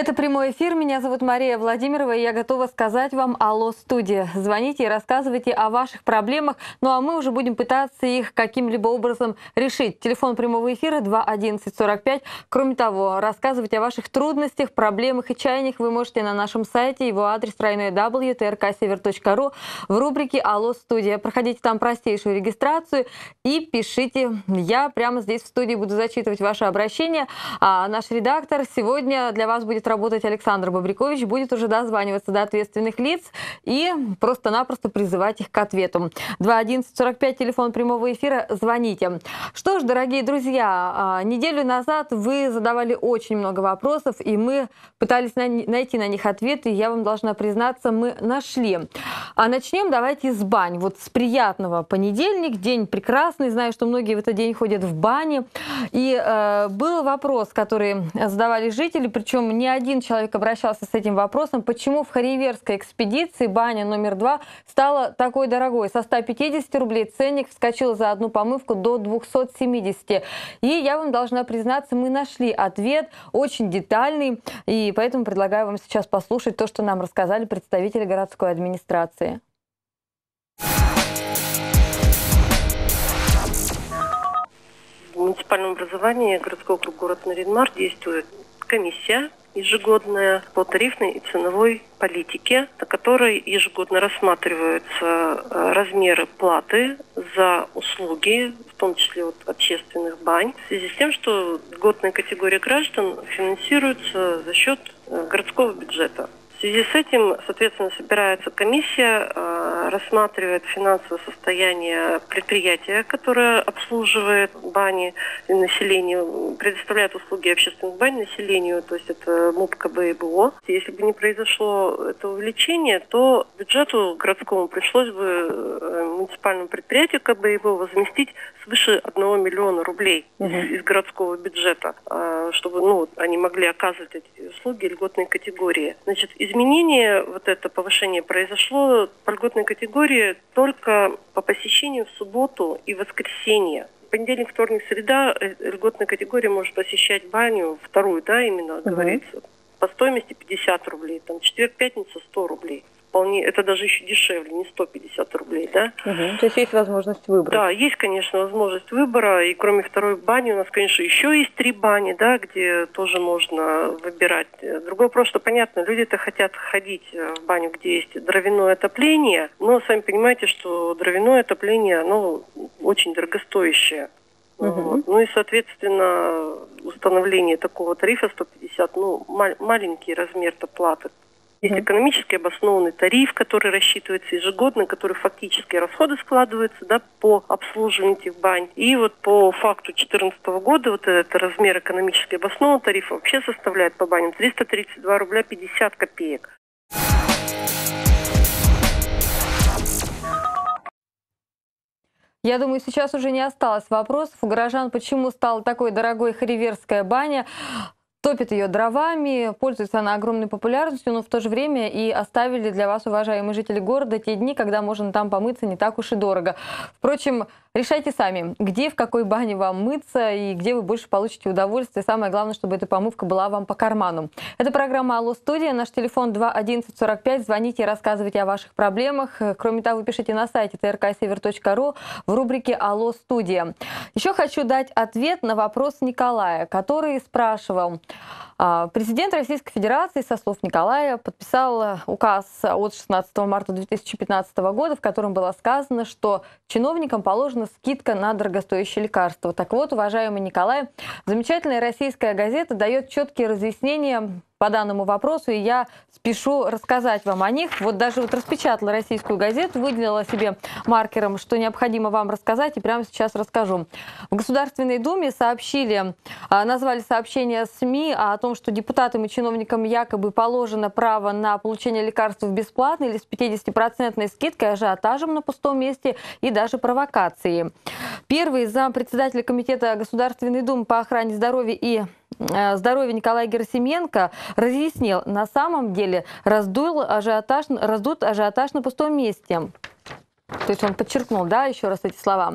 Это прямой эфир. Меня зовут Мария Владимирова, и я готова сказать вам «Алло, студия». Звоните и рассказывайте о ваших проблемах, ну а мы уже будем пытаться их каким-либо образом решить. Телефон прямого эфира 21145. Кроме того, рассказывать о ваших трудностях, проблемах и чаяниях вы можете на нашем сайте. Его адрес тройной w trksever.ru в рубрике «Алло, студия». Проходите там простейшую регистрацию и пишите. Я прямо здесь в студии буду зачитывать ваше обращение. А наш редактор сегодня для вас будет работать Александр Бобрикович, будет уже дозваниваться до ответственных лиц и просто-напросто призывать их к ответу. 211-45, телефон прямого эфира, звоните. Что ж, дорогие друзья, а, неделю назад вы задавали очень много вопросов, и мы пытались найти на них ответы, и я вам должна признаться, мы нашли. А начнем давайте с бань. Вот с приятного. Понедельник, день прекрасный. Знаю, что многие в этот день ходят в бане. И э, был вопрос, который задавали жители, причем не один человек обращался с этим вопросом, почему в Хариверской экспедиции баня номер два стала такой дорогой. Со 150 рублей ценник вскочил за одну помывку до 270. И я вам должна признаться, мы нашли ответ очень детальный, и поэтому предлагаю вам сейчас послушать то, что нам рассказали представители городской администрации. Муниципальном образовании городского округа город Наринмар действует комиссия ежегодная по тарифной и ценовой политике, на которой ежегодно рассматриваются э, размеры платы за услуги, в том числе вот общественных бань, в связи с тем, что льготная категория граждан финансируется за счет э, городского бюджета. В связи с этим, соответственно, собирается комиссия, э, рассматривает финансовое состояние предприятия, которое обслуживает бани и население, предоставляет услуги общественных бань населению, то есть это МУП КБ и БО. Если бы не произошло это увеличение, то бюджету городскому пришлось бы э, муниципальному предприятию КБ и БО возместить свыше 1 миллиона рублей угу. из, из городского бюджета, э, чтобы ну, они могли оказывать эти услуги льготной категории. Значит, изменение, вот это повышение произошло по льготной категории только по посещению в субботу и воскресенье. Понедельник, вторник, среда э, льготная категория может посещать баню, вторую, да, именно, угу. говорится, по стоимости 50 рублей, там, четверг, пятница 100 рублей вполне, это даже еще дешевле, не 150 рублей, да. Угу. То есть есть возможность выбора? Да, есть, конечно, возможность выбора, и кроме второй бани у нас, конечно, еще есть три бани, да, где тоже можно выбирать. Другой вопрос, что понятно, люди-то хотят ходить в баню, где есть дровяное отопление, но сами понимаете, что дровяное отопление, оно очень дорогостоящее. Угу. Вот. Ну и, соответственно, установление такого тарифа 150, ну, мал- маленький размер-то платы есть экономически обоснованный тариф, который рассчитывается ежегодно, который фактически расходы складываются да, по обслуживанию этих бань. И вот по факту 2014 года вот этот размер экономически обоснованного тарифа вообще составляет по баням 332 рубля 50 копеек. Я думаю, сейчас уже не осталось вопросов у горожан, почему стала такой дорогой хариверская баня топит ее дровами, пользуется она огромной популярностью, но в то же время и оставили для вас, уважаемые жители города, те дни, когда можно там помыться не так уж и дорого. Впрочем, решайте сами, где, в какой бане вам мыться и где вы больше получите удовольствие. Самое главное, чтобы эта помывка была вам по карману. Это программа «Алло, студия». Наш телефон 21145. Звоните и рассказывайте о ваших проблемах. Кроме того, пишите на сайте trksever.ru в рубрике «Алло, студия». Еще хочу дать ответ на вопрос Николая, который спрашивал, Президент Российской Федерации, со слов Николая, подписал указ от 16 марта 2015 года, в котором было сказано, что чиновникам положена скидка на дорогостоящие лекарства. Так вот, уважаемый Николай, замечательная российская газета дает четкие разъяснения по данному вопросу, и я спешу рассказать вам о них. Вот даже вот распечатала российскую газету, выделила себе маркером, что необходимо вам рассказать, и прямо сейчас расскажу. В Государственной Думе сообщили, а, назвали сообщение СМИ о том, что депутатам и чиновникам якобы положено право на получение лекарств бесплатно или с 50% скидкой, ажиотажем на пустом месте и даже провокацией. Первый зам председателя Комитета Государственной Думы по охране здоровья и здоровья Николай Герасименко разъяснил, на самом деле раздул ажиотаж, раздут ажиотаж на пустом месте. То есть он подчеркнул, да, еще раз эти слова.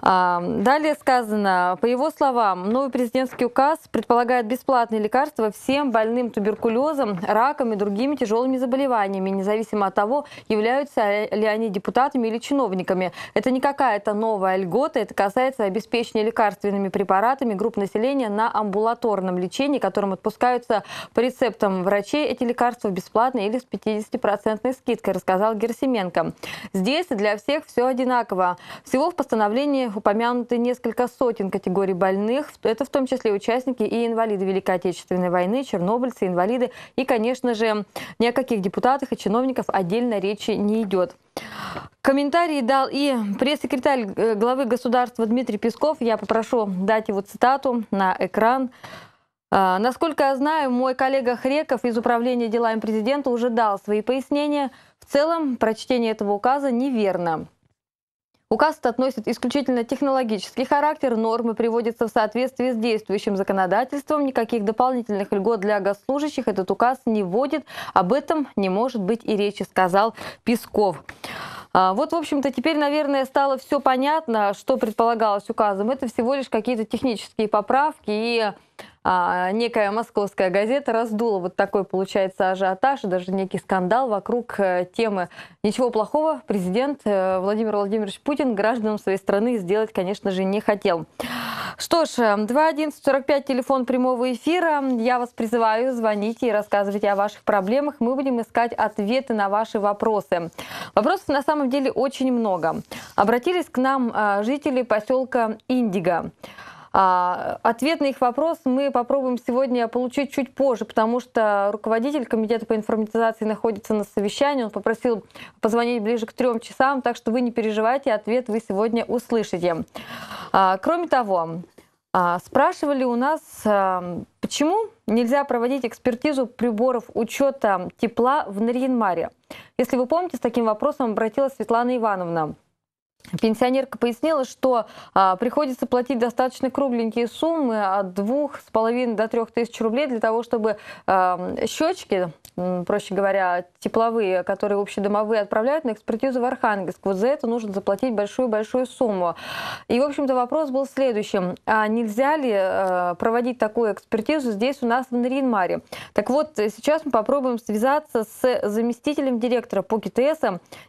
Далее сказано, по его словам, новый президентский указ предполагает бесплатные лекарства всем больным туберкулезом, раком и другими тяжелыми заболеваниями, независимо от того, являются ли они депутатами или чиновниками. Это не какая-то новая льгота, это касается обеспечения лекарственными препаратами групп населения на амбулаторном лечении, которым отпускаются по рецептам врачей эти лекарства бесплатно или с 50% скидкой, рассказал Герсименко. Здесь для всех все одинаково. Всего в постановлении упомянуты несколько сотен категорий больных. Это в том числе участники и инвалиды Великой Отечественной войны, чернобыльцы, инвалиды. И, конечно же, ни о каких депутатах и чиновников отдельно речи не идет. Комментарии дал и пресс-секретарь э, главы государства Дмитрий Песков. Я попрошу дать его цитату на экран. «А, Насколько я знаю, мой коллега Хреков из Управления делами президента уже дал свои пояснения. В целом, прочтение этого указа неверно. Указ относит исключительно технологический характер, нормы приводятся в соответствии с действующим законодательством, никаких дополнительных льгот для госслужащих этот указ не вводит, об этом не может быть и речи, сказал Песков. А, вот, в общем-то, теперь, наверное, стало все понятно, что предполагалось указом. Это всего лишь какие-то технические поправки и а, некая московская газета раздула вот такой, получается, ажиотаж, даже некий скандал вокруг э, темы. Ничего плохого президент э, Владимир Владимирович Путин гражданам своей страны сделать, конечно же, не хотел. Что ж, 2.11.45, телефон прямого эфира. Я вас призываю, звоните и рассказывайте о ваших проблемах. Мы будем искать ответы на ваши вопросы. Вопросов на самом деле очень много. Обратились к нам э, жители поселка Индиго. А, ответ на их вопрос мы попробуем сегодня получить чуть позже, потому что руководитель комитета по информатизации находится на совещании. Он попросил позвонить ближе к трем часам, так что вы не переживайте, ответ вы сегодня услышите. А, кроме того, а, спрашивали у нас, почему нельзя проводить экспертизу приборов учета тепла в Нарьинмаре. Если вы помните, с таким вопросом обратилась Светлана Ивановна. Пенсионерка пояснила, что а, приходится платить достаточно кругленькие суммы от двух с половиной до трех тысяч рублей для того, чтобы а, счетчики, проще говоря, тепловые, которые общедомовые отправляют на экспертизу в Архангельск. Вот за это нужно заплатить большую-большую сумму. И, в общем-то, вопрос был следующим. А нельзя ли а, проводить такую экспертизу здесь у нас в Наринмаре? Так вот, сейчас мы попробуем связаться с заместителем директора по КТС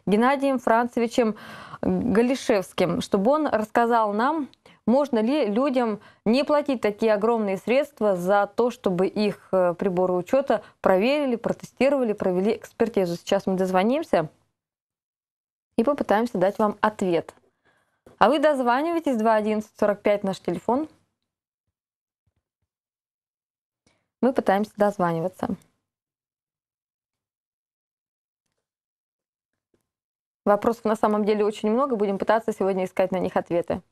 Геннадием Францевичем Галишевским, чтобы он рассказал нам, можно ли людям не платить такие огромные средства за то, чтобы их э, приборы учета проверили, протестировали, провели экспертизу. Сейчас мы дозвонимся и попытаемся дать вам ответ. А вы дозваниваетесь 211-45 наш телефон. Мы пытаемся дозваниваться. Вопросов на самом деле очень много, будем пытаться сегодня искать на них ответы.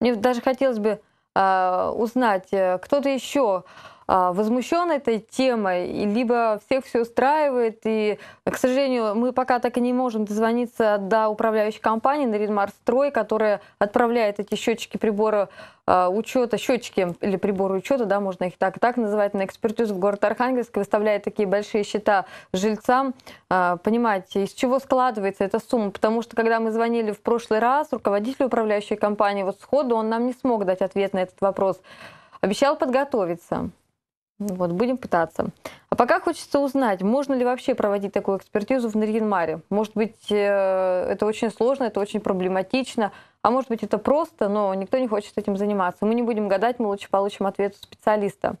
Мне даже хотелось бы э, узнать, кто-то еще а, возмущен этой темой, либо всех все устраивает. И, к сожалению, мы пока так и не можем дозвониться до управляющей компании Наринмар Строй, которая отправляет эти счетчики прибора а, учета, счетчики или приборы учета, да, можно их так и так называть, на экспертизу в город Архангельск, выставляет такие большие счета жильцам. А, понимаете, из чего складывается эта сумма? Потому что, когда мы звонили в прошлый раз, руководитель управляющей компании, вот сходу он нам не смог дать ответ на этот вопрос. Обещал подготовиться. Вот, будем пытаться. А пока хочется узнать, можно ли вообще проводить такую экспертизу в Нарьинмаре. Может быть, э, это очень сложно, это очень проблематично, а может быть, это просто, но никто не хочет этим заниматься. Мы не будем гадать, мы лучше получим ответ у специалиста.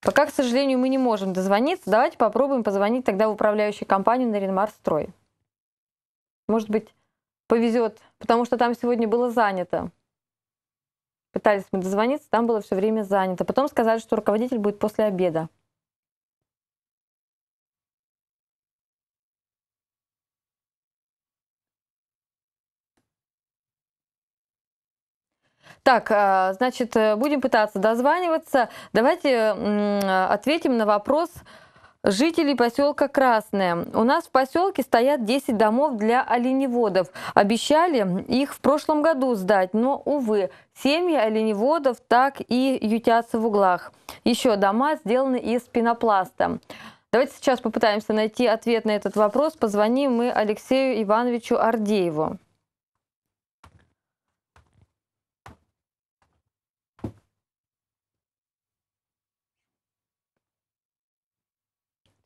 Пока, к сожалению, мы не можем дозвониться. Давайте попробуем позвонить тогда в управляющую компанию Наринмар Строй. Может быть, повезет, потому что там сегодня было занято. Пытались мы дозвониться, там было все время занято. Потом сказали, что руководитель будет после обеда. Так, а, значит, э, будем пытаться дозваниваться. Давайте ответим на вопрос, Жители поселка Красное. У нас в поселке стоят 10 домов для оленеводов. Обещали их в прошлом году сдать, но, увы, семьи оленеводов так и ютятся в углах. Еще дома сделаны из пенопласта. Давайте сейчас попытаемся найти ответ на этот вопрос. Позвоним мы Алексею Ивановичу Ардееву.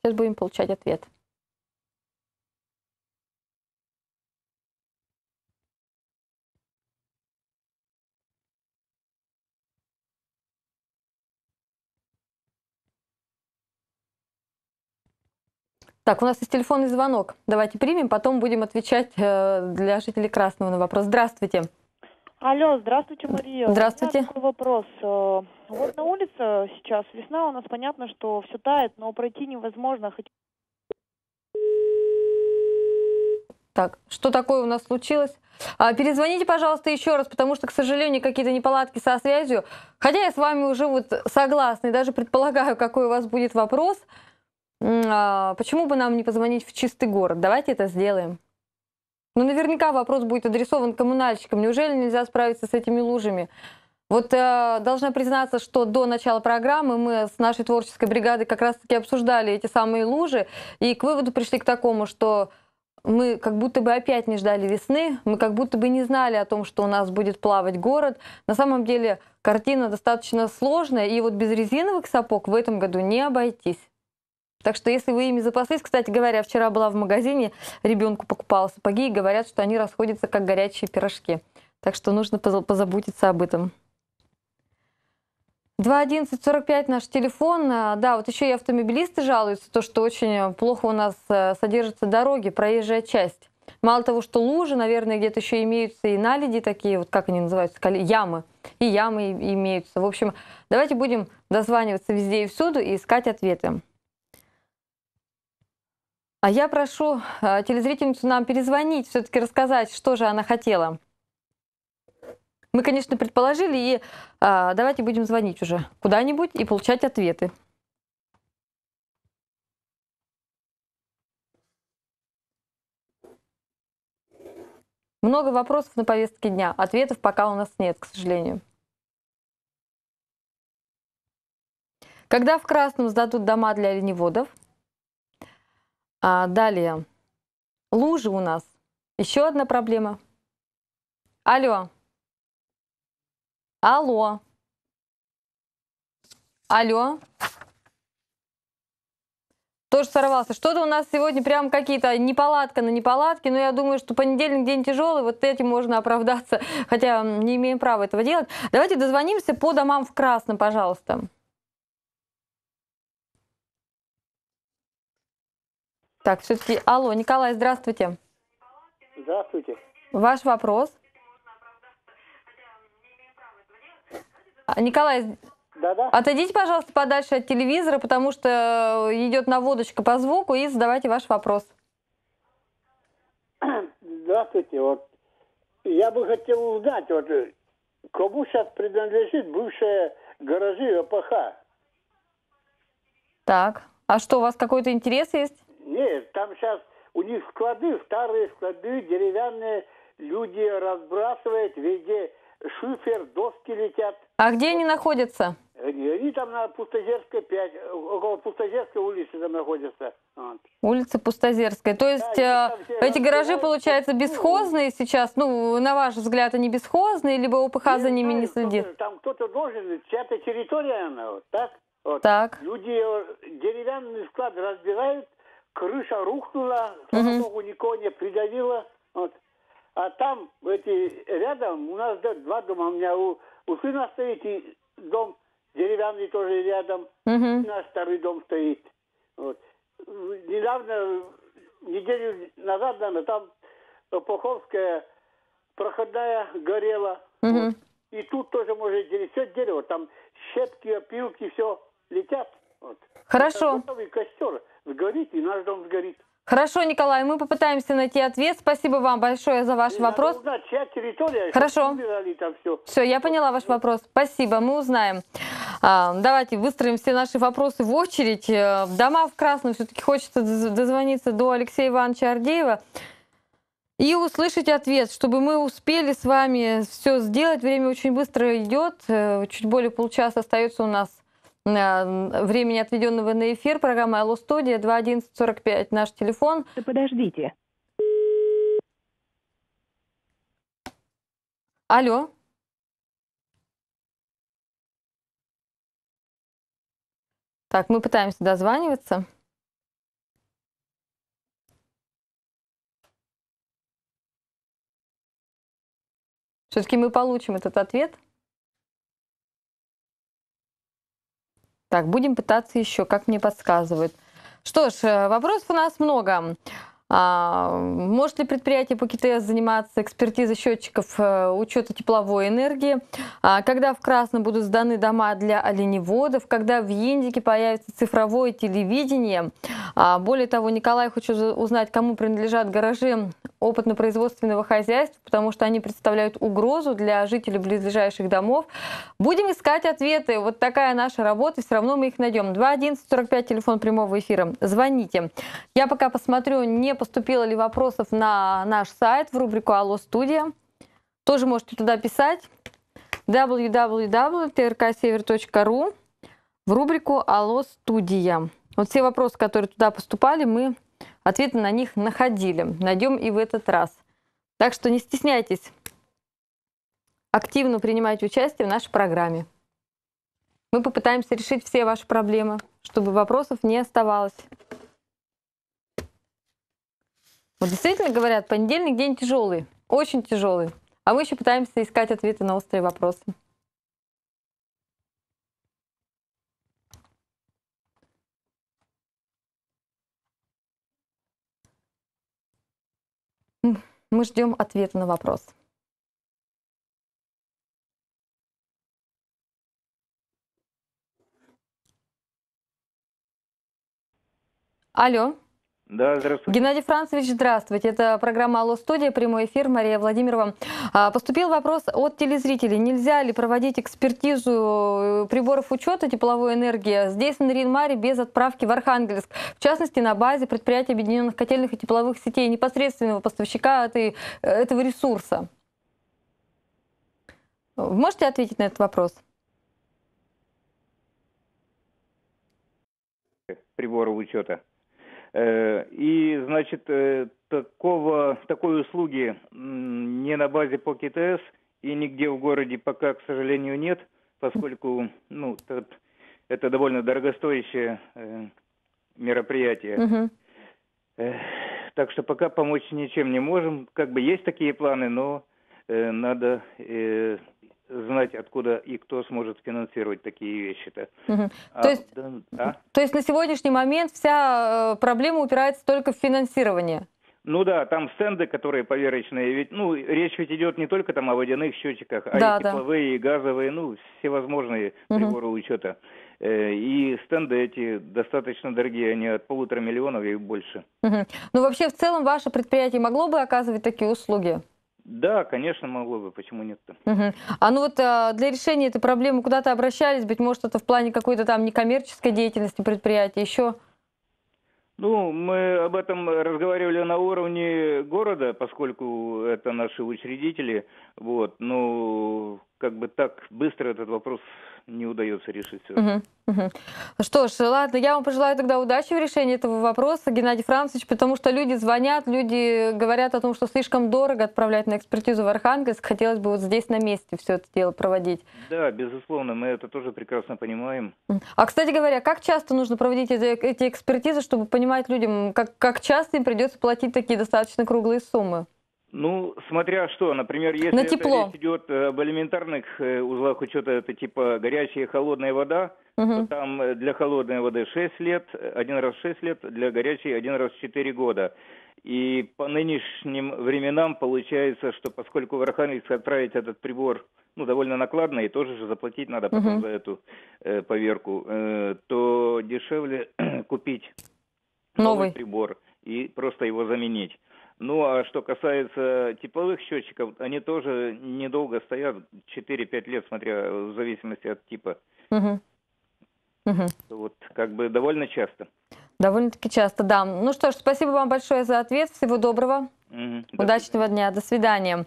Сейчас будем получать ответ. Так, у нас есть телефонный звонок. Давайте примем, потом будем отвечать э, для жителей Красного на вопрос. Здравствуйте. Алло, здравствуйте, Мария. Здравствуйте. У меня такой вопрос. Вот на улице сейчас весна, у нас понятно, что все тает, но пройти невозможно. Хоть Так, что такое у нас случилось? А, перезвоните, пожалуйста, еще раз, потому что, к сожалению, какие-то неполадки со связью. Хотя я с вами уже вот согласна и даже предполагаю, какой у вас будет вопрос. А, почему бы нам не позвонить в чистый город? Давайте это сделаем. Ну, наверняка вопрос будет адресован коммунальщикам. Неужели нельзя справиться с этими лужами? Вот э, должна признаться, что до начала программы мы с нашей творческой бригадой как раз-таки обсуждали эти самые лужи и к выводу пришли к такому, что мы как будто бы опять не ждали весны, мы как будто бы не знали о том, что у нас будет плавать город. На самом деле картина достаточно сложная, и вот без резиновых сапог в этом году не обойтись. Так что если вы ими запаслись, кстати говоря, вчера была в магазине, ребенку покупала сапоги, и говорят, что они расходятся как горячие пирожки. Так что нужно поза- позаботиться об этом. 2.11.45 наш телефон. А, Да, вот еще и автомобилисты жалуются, то, что очень плохо у нас э, содержатся дороги, проезжая часть. Мало того, что лужи, наверное, где-то еще имеются и наледи такие, вот как они называются, ямы. И ямы имеются. В общем, давайте будем дозваниваться везде и всюду и искать ответы. А я прошу э, телезрительницу нам перезвонить, все-таки рассказать, что же она хотела. Мы, конечно, предположили, и а, давайте будем звонить уже куда-нибудь и получать ответы. Много вопросов на повестке дня. Ответов пока у нас нет, к сожалению. Когда в Красном сдадут дома для оленеводов? А, далее. Лужи у нас. Еще одна проблема. Алло. Алло. Алло. Тоже сорвался. Что-то у нас сегодня прям какие-то неполадка на неполадке, но я думаю, что понедельник день тяжелый, вот этим можно оправдаться, хотя не имеем права этого делать. Давайте дозвонимся по домам в Красном, пожалуйста. Так, все-таки, алло, Николай, здравствуйте. Здравствуйте. Ваш вопрос. Николай, Да-да. Отойдите, пожалуйста, подальше от телевизора, потому что э, идет наводочка по звуку, и задавайте ваш вопрос. Здравствуйте. Вот я бы хотел узнать, вот э, кому сейчас принадлежит бывшие гаражи ОПХ? Так, а что, у вас какой-то интерес есть? Нет, там сейчас у них склады, старые склады, деревянные, люди разбрасывают, везде шифер, доски летят. А где они находятся? Они, они там на Пустозерской 5, э, около Пустозерской улицы там находятся. Вот. Улица Пустозерская. То есть и э, эти гаражи, получается, бесхозные сейчас? Ну, на ваш взгляд, они бесхозные, либо ОПХ за Не ними не знаю, следит? кто-то- Там кто-то должен, чья-то территория она, вот так? Вот. Так, Люди э, деревянный склад разбирают, крыша рухнула, богу, никого не придавило. Вот. А там, эти, рядом, у нас да, два дома, у меня у, у сына стоит и дом деревянный тоже рядом, Мгм. у нас старый дом стоит. Вот. Недавно, неделю назад, наверное, там Пуховская проходная горела. Мгм. Вот. И тут тоже может все дерево, там щепки, опилки, все летят. Вот. Хорошо. Готовый костер сгорит, и наш дом сгорит. Хорошо, Николай, мы попытаемся найти ответ. Спасибо вам большое за ваш надо вопрос. узнать, чья территория, Хорошо. там все. Все, я поняла ваш вопрос. Спасибо, мы узнаем. А, давайте выстроим все наши вопросы в очередь. Э, Дома в Красном все-таки хочется доз- дозвониться до Алексея Ивановича Ардеева и услышать ответ, чтобы мы успели с вами все сделать. Время очень быстро идет. Э, Чуть более полчаса остается у нас времени, отведенного на эфир. Программа «Алло, студия» 211-45, наш телефон. Да подождите. Алло. Так, мы пытаемся дозваниваться. Все-таки мы получим этот ответ. Так, будем пытаться еще, как мне подсказывают. Что ж, э, вопросов у нас много. А, может ли предприятие по КТС заниматься экспертизой счетчиков э, учета тепловой энергии? А, когда в Красном будут сданы дома для оленеводов? Когда в Индике появится цифровое телевидение? А, более того, Николай хочет узнать, кому принадлежат гаражи опытно-производственного хозяйства, потому что они представляют угрозу для жителей близлежащих домов. Будем искать ответы. Вот такая наша работа, все равно мы их найдем. 211-45, телефон прямого эфира. Звоните. Я пока посмотрю, не поступило ли вопросов на наш сайт в рубрику «Алло, студия». Тоже можете туда писать www.trksever.ru в рубрику «Алло, студия». Вот все вопросы, которые туда поступали, мы ответы на них находили. Найдем и в этот раз. Так что не стесняйтесь активно принимать участие в нашей программе. Мы попытаемся решить все ваши проблемы, чтобы вопросов не оставалось. Вот действительно говорят, понедельник день тяжелый, очень тяжелый. А мы еще пытаемся искать ответы на острые вопросы. Мы ждем ответа на вопрос. Алло. Да, здравствуйте. Геннадий Францевич, здравствуйте. Это программа «Алло, студия», прямой эфир, Мария Владимирова. А, поступил вопрос от телезрителей. Нельзя ли проводить экспертизу э, приборов учета тепловой энергии здесь, на Ринмаре, без отправки в Архангельск? В частности, на базе предприятия объединенных котельных и тепловых сетей, непосредственного поставщика этой, э, этого ресурса. Вы можете ответить на этот вопрос? Приборов учета. Э, и, значит, э, такого, такой услуги не на базе по КТС и нигде в городе пока, к сожалению, нет, поскольку ну, это довольно дорогостоящее э, мероприятие. Угу. Так что пока помочь ничем не можем. Как бы есть такие планы, но надо знать, откуда и кто сможет финансировать такие вещи-то. Угу. А, то, есть, да, а? то есть на сегодняшний момент вся э, проблема упирается только в финансирование? Ну да, там стенды, которые поверочные, ведь, ну, речь ведь идет не только там о водяных счетчиках, а да, и тепловые, да. и газовые, ну, всевозможные угу. приборы учета. Э, и стенды эти достаточно дорогие, они от полутора миллионов и больше. Угу. Ну, вообще, в целом, ваше предприятие могло бы оказывать такие услуги? Да, конечно, могло бы, почему нет-то. Угу. А ну вот а, для решения этой проблемы куда-то обращались, быть может, это в плане какой-то там некоммерческой деятельности предприятия, еще? Ну, мы об этом разговаривали на уровне города, поскольку это наши учредители. Вот, ну, как бы так быстро этот вопрос не удается решить. Все. Угу, угу. Что ж, ладно, я вам пожелаю тогда удачи в решении этого вопроса, Геннадий Францович, потому что люди звонят, люди говорят о том, что слишком дорого отправлять на экспертизу в Архангельск. Хотелось бы вот здесь на месте все это дело проводить. Да, безусловно, мы это тоже прекрасно понимаем. А, кстати говоря, как часто нужно проводить эти, эти экспертизы, чтобы понимать людям, как, как часто им придется платить такие достаточно круглые суммы? Ну, смотря что, например, если На тепло. речь идет э, об элементарных э, узлах учета, это типа горячая и холодная вода, угу. то там э, для холодной воды 6 лет, один раз 6 лет, для горячей один раз 4 года. И по нынешним временам получается, что поскольку в Архангельск отправить этот прибор, ну, довольно накладно, и тоже же заплатить надо потом угу. за эту э, поверку, э, то дешевле купить новый. новый прибор и просто его заменить. Ну, а что касается тепловых счетчиков, они тоже недолго стоят, 4-5 лет, смотря в зависимости от типа. Угу. Угу. Вот, как бы довольно часто. Довольно-таки часто, да. Ну что ж, спасибо вам большое за ответ. Всего доброго. Угу. Удачного дня. До свидания.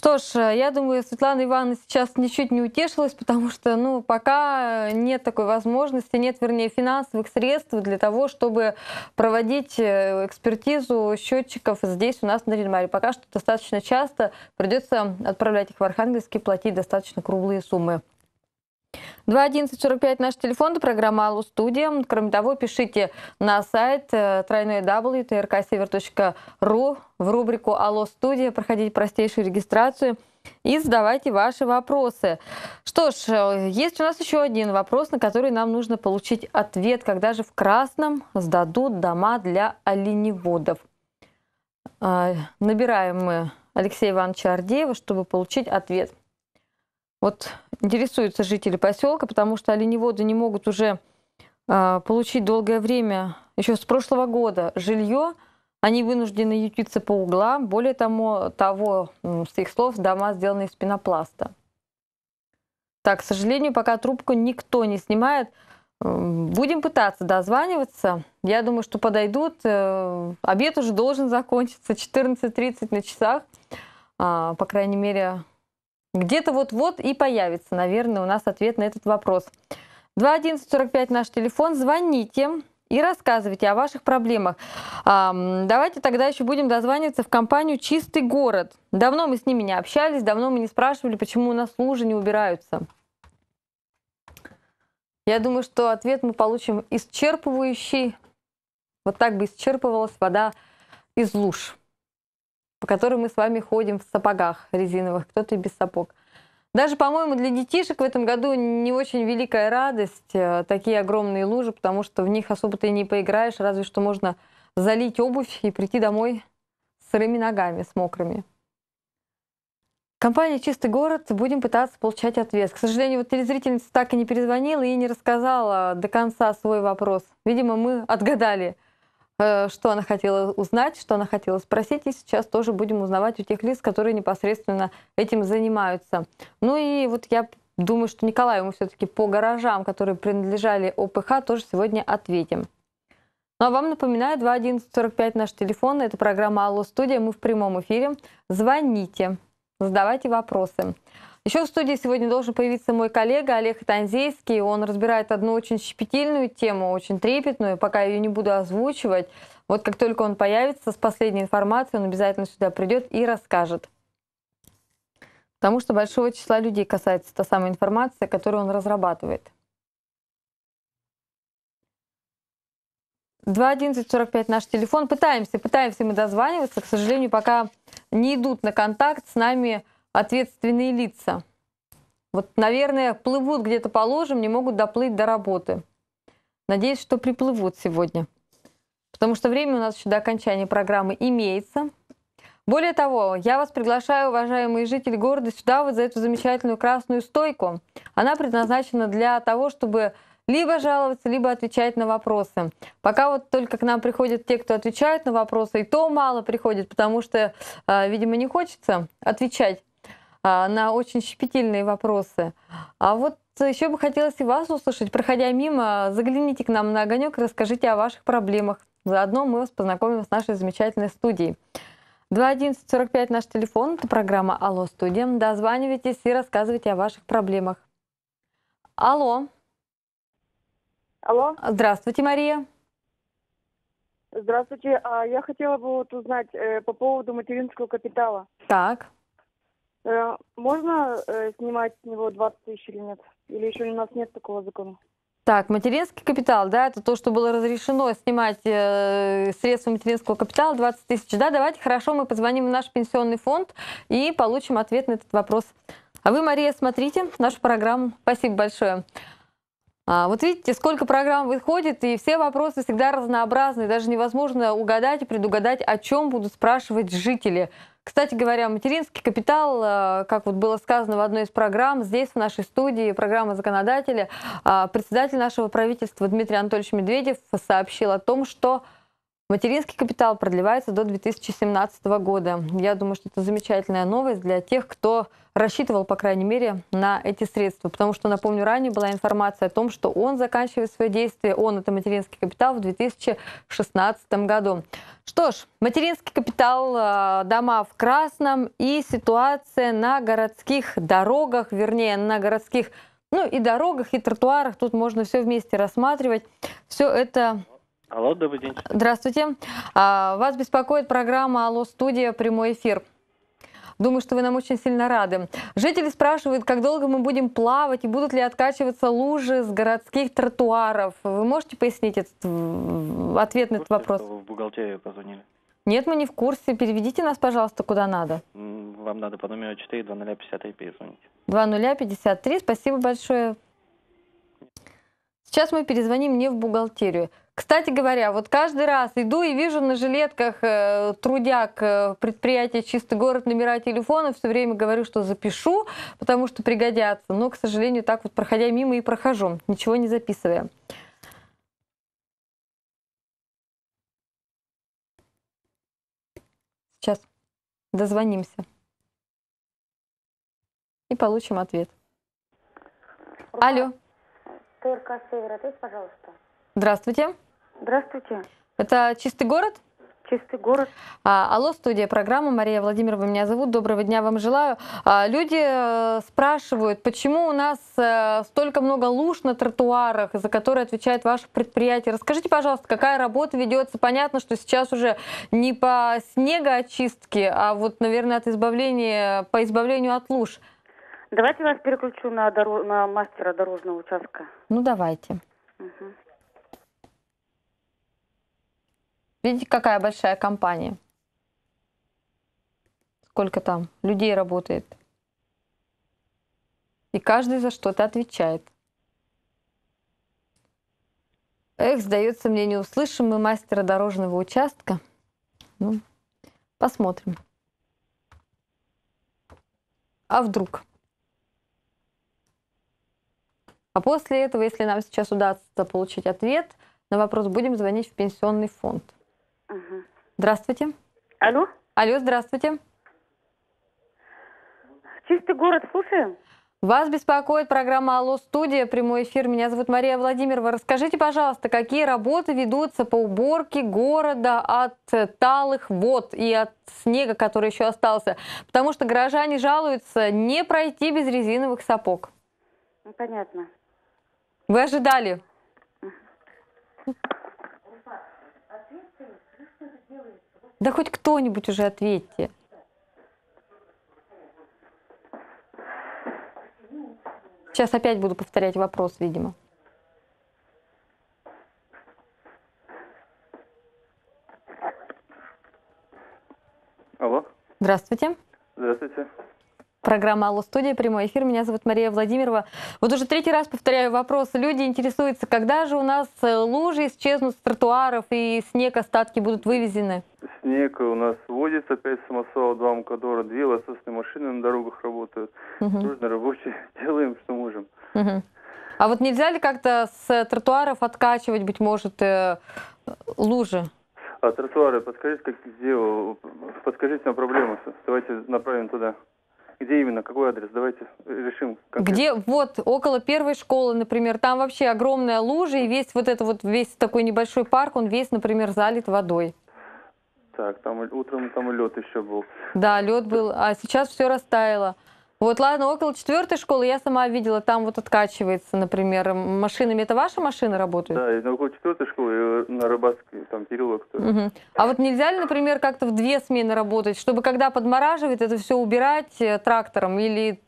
Что ж, э, я думаю, Светлана Ивановна сейчас ничуть не утешилась, потому что, ну, пока нет такой возможности, нет, вернее, финансовых средств для того, чтобы проводить э, экспертизу счетчиков здесь у нас на Рильмаре. Пока что достаточно часто придется отправлять их в Архангельск и платить достаточно круглые суммы. 2.11.45 наш телефон, программа Аллу Студия. Кроме того, пишите на сайт э, тройной w.trksever.ru в рубрику Алло Студия, проходите простейшую регистрацию и задавайте ваши вопросы. Что ж, э, есть у нас еще один вопрос, на который нам нужно получить ответ, когда же в Красном сдадут дома для оленеводов. А, набираем мы Алексея Ивановича Ардеева, чтобы получить ответ. Вот интересуются жители поселка, потому что оленеводы не могут уже э, получить долгое время, еще с прошлого года, жилье. Они вынуждены ютиться по углам. Более того, того, с их слов, дома сделаны из пенопласта. Так, к сожалению, пока трубку никто не снимает. Будем пытаться дозваниваться. Я думаю, что подойдут. Э, обед уже должен закончиться 14.30 на часах. А, по крайней мере, где-то вот-вот и появится, наверное, у нас ответ на этот вопрос. 2.11.45 наш телефон. Звоните и рассказывайте о ваших проблемах. Давайте тогда еще будем дозваниваться в компанию «Чистый город». Давно мы с ними не общались, давно мы не спрашивали, почему у нас лужи не убираются. Я думаю, что ответ мы получим исчерпывающий. Вот так бы исчерпывалась вода из луж по которым мы с вами ходим в сапогах резиновых, кто-то и без сапог. Даже, по-моему, для детишек в этом году не очень великая радость, э, такие огромные лужи, потому что в них особо ты не поиграешь, разве что можно залить обувь и прийти домой с сырыми ногами, с мокрыми. Компания «Чистый город» будем пытаться получать ответ. К сожалению, вот телезрительница так и не перезвонила и не рассказала до конца свой вопрос. Видимо, мы отгадали – что она хотела узнать, что она хотела спросить, и сейчас тоже будем узнавать у тех лиц, которые непосредственно этим занимаются. Ну и вот я думаю, что Николаю мы все-таки по гаражам, которые принадлежали ОПХ, тоже сегодня ответим. Ну а вам напоминаю, 2.11.45 наш телефон, это программа «Алло, студия», мы в прямом эфире. Звоните, задавайте вопросы. Еще в студии сегодня должен появиться мой коллега Олег Танзейский. Он разбирает одну очень щепетильную тему, очень трепетную, пока ее не буду озвучивать. Вот как только он появится с последней информацией, он обязательно сюда придет и расскажет. Потому что большого числа людей касается та самая информация, которую он разрабатывает. 2.11.45 наш телефон. Пытаемся, пытаемся мы дозваниваться. К сожалению, пока не идут на контакт с нами ответственные лица. Вот, наверное, плывут где-то по ложам, не могут доплыть до работы. Надеюсь, что приплывут сегодня. Потому что время у нас еще до окончания программы имеется. Более того, я вас приглашаю, уважаемые жители города, сюда вот за эту замечательную красную стойку. Она предназначена для того, чтобы либо жаловаться, либо отвечать на вопросы. Пока вот только к нам приходят те, кто отвечает на вопросы, и то мало приходит, потому что, а, видимо, не хочется отвечать на очень щепетильные вопросы. А вот еще бы хотелось и вас услышать. Проходя мимо, загляните к нам на огонек и расскажите о ваших проблемах. Заодно мы вас познакомим с нашей замечательной студией. 2.11.45 наш телефон, это программа «Алло, студия». Дозванивайтесь и рассказывайте о ваших проблемах. Алло. Алло. Здравствуйте, Мария. Здравствуйте. А я хотела бы вот узнать э, по поводу материнского капитала. Так. Э, можно э, снимать с него 20 тысяч или нет? Или еще у нас нет такого закона? Так, материнский капитал, да, это то, что было разрешено снимать э, средства материнского капитала 20 тысяч. Да, давайте, хорошо, мы позвоним в наш пенсионный фонд и получим ответ на этот вопрос. А вы, Мария, смотрите нашу программу. Спасибо большое. А, вот видите, сколько программ выходит, и все вопросы всегда разнообразны. Даже невозможно угадать и предугадать, о чем будут спрашивать жители. Кстати говоря, материнский капитал, э, как вот было сказано в одной из программ, здесь, в нашей студии, программа «Законодатели», э, председатель нашего правительства Дмитрий Анатольевич Медведев сообщил о том, что Материнский капитал продлевается до 2017 года. Я думаю, что это замечательная новость для тех, кто рассчитывал, по крайней мере, на эти средства. Потому что, напомню, ранее была информация о том, что он заканчивает свое действие, он, это материнский капитал, в 2016 году. Что ж, материнский капитал, э, дома в красном и ситуация на городских дорогах, вернее, на городских ну и дорогах, и тротуарах, тут можно все вместе рассматривать. Все это Алло, добрый день. Здравствуйте. А, вас беспокоит программа «Алло, студия. Прямой эфир». Думаю, что вы нам очень сильно рады. Жители спрашивают, как долго мы будем плавать и будут ли откачиваться лужи с городских тротуаров. Вы можете пояснить этот ответ на этот вопрос? в бухгалтерию позвонили. Нет, мы не в курсе. Переведите нас, пожалуйста, куда надо. Вам надо по номеру 4 2053 перезвонить. 2053, спасибо большое. Сейчас мы перезвоним не в бухгалтерию. Кстати говоря, вот каждый раз иду и вижу на жилетках э, трудяг э, предприятия «Чистый город» номера телефона, все время говорю, что запишу, потому что пригодятся. Но, к сожалению, так вот проходя мимо и прохожу, ничего не записывая. Сейчас дозвонимся и получим ответ. Алло. ТРК «Север», ответь, пожалуйста. Здравствуйте. Здравствуйте. Это «Чистый город»? Чистый город. А, алло, студия, программа. Мария Владимировна меня зовут. Доброго дня вам желаю. А, люди э, спрашивают, почему у нас э, столько много луж на тротуарах, за которые отвечает ваше предприятие. Расскажите, пожалуйста, какая работа ведется? Понятно, что сейчас уже не по снегоочистке, а вот, наверное, от избавления, по избавлению от луж. Давайте вас переключу на, дорог, на мастера дорожного участка. Ну, давайте. Угу. Видите, какая большая компания? Сколько там людей работает? И каждый за что-то отвечает. Эх, сдается мне, не услышим мы мастера дорожного участка. Ну, посмотрим. А вдруг? А после этого, если нам сейчас удастся получить ответ на вопрос, будем звонить в пенсионный фонд. Угу. Здравствуйте. Алло? Алло, здравствуйте. Чистый город, слушаем. Вас беспокоит программа «Алло, студия», прямой эфир. Меня зовут Мария Владимирова. Расскажите, пожалуйста, какие работы ведутся по уборке города от талых вод и от снега, который еще остался? Потому что горожане жалуются не пройти без резиновых сапог. Ну, понятно. Вы ожидали? Да хоть кто-нибудь уже ответьте. Сейчас опять буду повторять вопрос, видимо. Алло. Здравствуйте. Здравствуйте. Программа «Алло, студия», прямой эфир. Меня зовут Мария Владимирова. Вот уже третий раз повторяю вопрос. Люди интересуются, когда же у нас э, лужи исчезнут с тротуаров и снег, остатки будут вывезены? Снег у нас водится, 5 самосвалов, 2 МКДОРа, 2 лососные машины на дорогах работают. Угу. Дружно рабочие делаем, что можем. Угу. А вот нельзя ли как-то с тротуаров откачивать, быть может, э, лужи? А тротуары, подскажите, как сделал, подскажите нам проблему, давайте направим туда. Где именно? Какой адрес? Давайте решим. Конкретно. Где? Вот, около первой школы, например. Там вообще огромная лужа, и весь вот это вот, весь такой небольшой парк, он весь, например, залит водой. Так, там утром там лед еще был. Да, лед был, а сейчас все растаяло. Вот, ладно, около четвертой школы я сама видела, там вот откачивается, например, машинами. Это ваши машины работают? Да, около четвертой школы на Рыбацкой, там переулок. Угу. А вот нельзя ли, например, как-то в две смены работать, чтобы когда подмораживает, это все убирать э, трактором или...